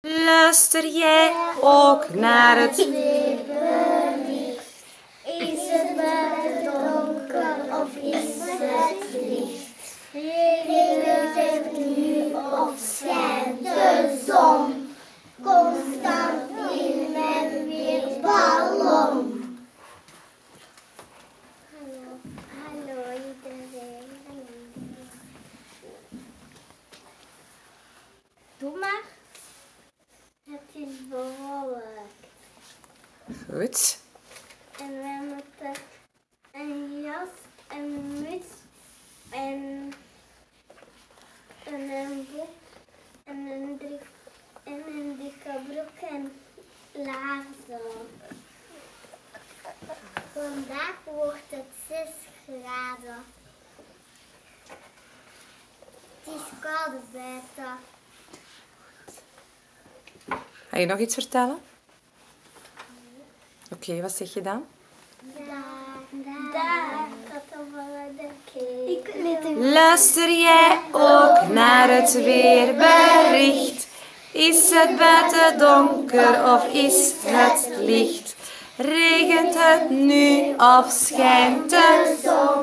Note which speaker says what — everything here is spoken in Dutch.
Speaker 1: Luister jij ook naar het
Speaker 2: weerbericht? Is het buiten donker of is het licht? Het nu of schijnt de zon? Constant in mijn weerballon. Hallo, hallo iedereen. Doe maar. Het is bewolkt.
Speaker 1: Goed.
Speaker 2: En we moeten een jas en een muts en, en een boek en een, drie, en een dikke broek en laarzen. Vandaag wordt het 6 graden. Het is koud buiten.
Speaker 1: Ga je nog iets vertellen? Oké, wat zeg je dan? Luister jij ook naar het weerbericht? Is het buiten donker of is het licht? Regent het nu of schijnt de zon?